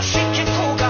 Washike fuga